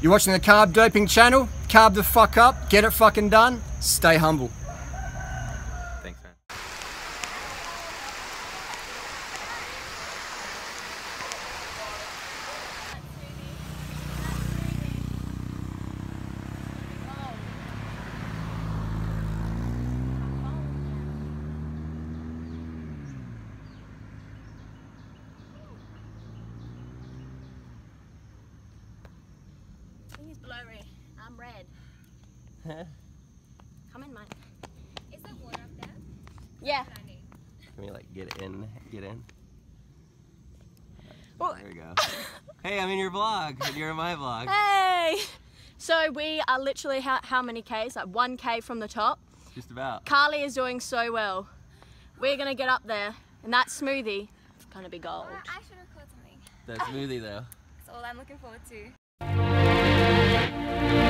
You're watching the Carb Doping channel. Carb the fuck up, get it fucking done, stay humble. He's blurry. I'm red. Come in, mate. Is there water up there? Yeah. Can we like get in? Get in? Well, There we go. hey, I'm in your vlog. and You're in my vlog. hey! So we are literally how, how many Ks? Like 1K from the top. Just about. Carly is doing so well. We're gonna get up there, and that smoothie is gonna be gold. Or I should record something. That smoothie though. That's all I'm looking forward to. Música